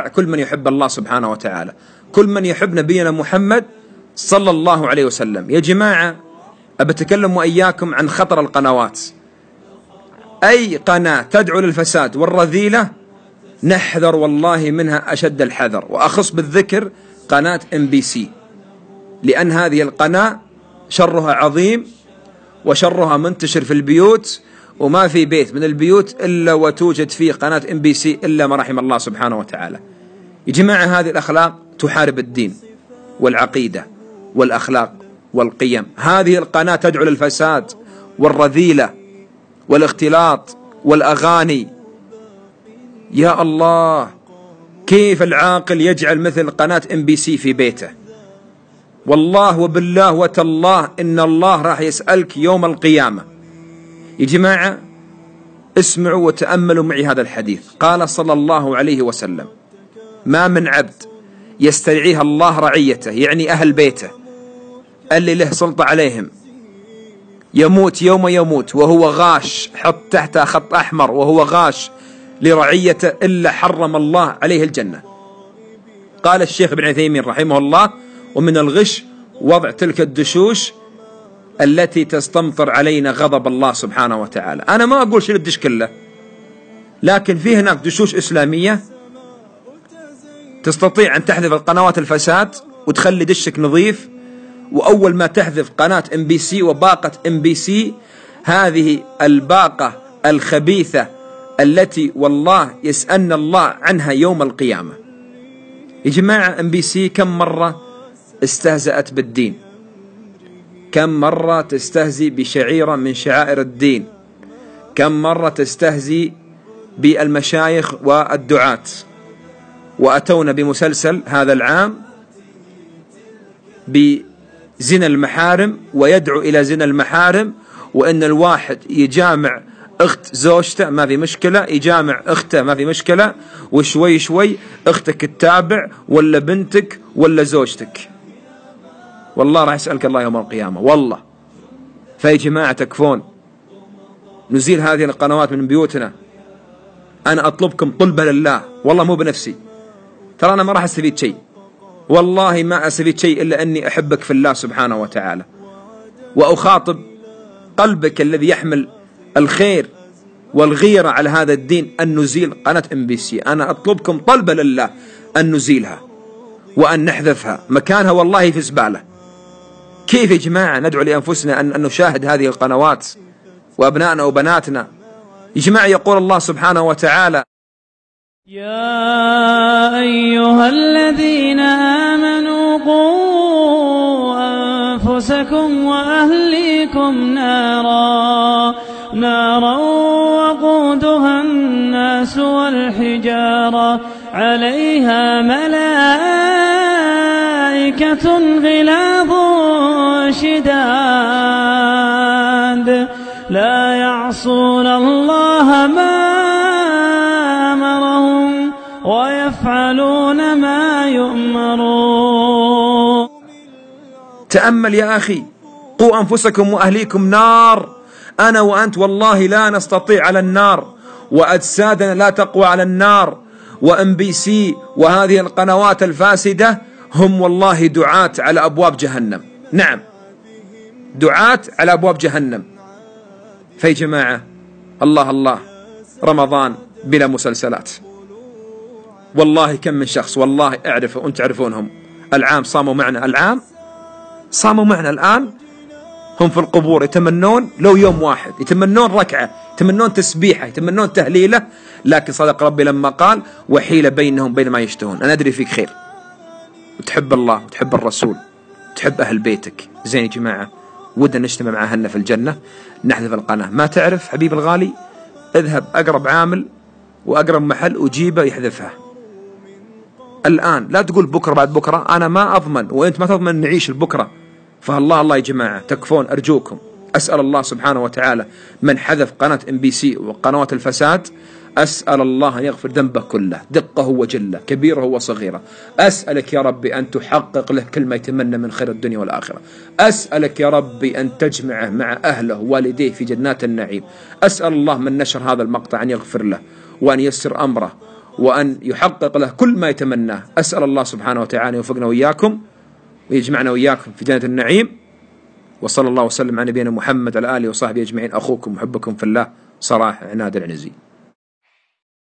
كل من يحب الله سبحانه وتعالى. كل من يحب نبينا محمد صلى الله عليه وسلم. يا جماعة أبتكلم وإياكم عن خطر القنوات. أي قناة تدعو للفساد والرذيلة؟ نحذر والله منها أشد الحذر. وأخص بالذكر قناة ام بي سي لأن هذه القناة شرها عظيم وشرها منتشر في البيوت وما في بيت من البيوت إلا وتوجد فيه قناة إم بي سي إلا ما رحم الله سبحانه وتعالى. يا جماعة هذه الأخلاق تحارب الدين والعقيدة والأخلاق والقيم. هذه القناة تدعو للفساد والرذيلة والاختلاط والأغاني. يا الله كيف العاقل يجعل مثل قناة إم بي سي في بيته؟ والله وبالله وتالله إن الله راح يسألك يوم القيامة. يا جماعة اسمعوا وتأملوا معي هذا الحديث. قال صلى الله عليه وسلم ما من عبد يسترعيها الله رعيته يعني أهل بيته اللي له سلطة عليهم يموت يوم يموت وهو غاش حط تحته خط أحمر وهو غاش لرعيته إلا حرم الله عليه الجنة. قال الشيخ ابن عثيمين رحمه الله ومن الغش وضع تلك الدشوش التي تستمطر علينا غضب الله سبحانه وتعالى. أنا ما أقول شيل الدش كله لكن في هناك دشوش إسلامية تستطيع أن تحذف القنوات الفساد وتخلي دشك نظيف. وأول ما تحذف قناة إم بي سي وباقة إم بي سي هذه الباقة الخبيثة التي والله يسألنا الله عنها يوم القيامة. يا جماعة إم بي سي كم مرة استهزأت بالدين؟ كم مرة تستهزي بشعيرة من شعائر الدين؟ كم مرة تستهزي بالمشايخ والدعاة؟ وأتونا بمسلسل هذا العام بزنا المحارم ويدعو إلى زنا المحارم وأن الواحد يجامع أخت زوجته ما في مشكلة يجامع أخته ما في مشكلة وشوي شوي أختك تتابع ولا بنتك ولا زوجتك. والله راح يسألك الله يوم القيامة. والله. فيا جماعة تكفون. نزيل هذه القنوات من بيوتنا. أنا أطلبكم طلبة لله. والله مو بنفسي. ترى أنا ما راح أستفيد شيء. والله ما أستفيد شيء إلا أني أحبك في الله سبحانه وتعالى. وأخاطب قلبك الذي يحمل الخير والغيرة على هذا الدين. أن نزيل قناة إم بي سي. أنا أطلبكم طلبة لله أن نزيلها وأن نحذفها. مكانها والله في زبالة. كيف يا جماعة ندعو لأنفسنا أن نشاهد هذه القنوات وأبنائنا وبناتنا؟ يا جماعة يقول الله سبحانه وتعالى يا أيها الذين آمنوا قوا أنفسكم وأهليكم نارا. نارا وقودها الناس والحجارة. عليها ملائكة غلاظ. شداد لا يعصون الله ما أمرهم ويفعلون ما يؤمرون. تأمل يا أخي قوا أنفسكم وأهليكم نار. أنا وأنت والله لا نستطيع على النار وأجسادنا لا تقوى على النار. وام بي سي وهذه القنوات الفاسدة هم والله دعاة على أبواب جهنم. نعم. دعاة على أبواب جهنم. في جماعة الله الله رمضان بلا مسلسلات. والله كم من شخص والله أعرفه وانت تعرفونهم. العام صاموا معنا العام صاموا معنا. الآن هم في القبور يتمنون لو يوم واحد يتمنون ركعة يتمنون تسبيحة يتمنون تهليلة. لكن صدق ربي لما قال وحيل بينهم بين ما يشتهون. أنا أدري فيك خير. وتحب الله وتحب الرسول تحب أهل بيتك. زين يا جماعة. ودنا نجتمع مع أهلنا في الجنة نحذف القناة. ما تعرف حبيب الغالي؟ اذهب أقرب عامل وأقرب محل وجيبه يحذفها. الآن لا تقول بكرة بعد بكرة أنا ما أضمن وأنت ما تضمن نعيش البكرة. فالله الله يا جماعة تكفون أرجوكم. أسأل الله سبحانه وتعالى من حذف قناة ام بي سي وقنوات الفساد أسأل الله أن يغفر ذنبه كله. دقة وجله كبيرة وصغيره أسألك يا ربي أن تحقق له كل ما يتمنى من خير الدنيا والآخرة. أسألك يا ربي أن تجمعه مع أهله ووالديه في جنات النعيم. أسأل الله من نشر هذا المقطع أن يغفر له وأن يسر أمره وأن يحقق له كل ما يتمناه. أسأل الله سبحانه وتعالى أن يوفقنا وإياكم ويجمعنا وإياكم في جنة النعيم. وصلى الله وسلم على نبينا محمد على آله وصحبه أجمعين. أخوكم محبكم في الله صلاح عناد العنزي.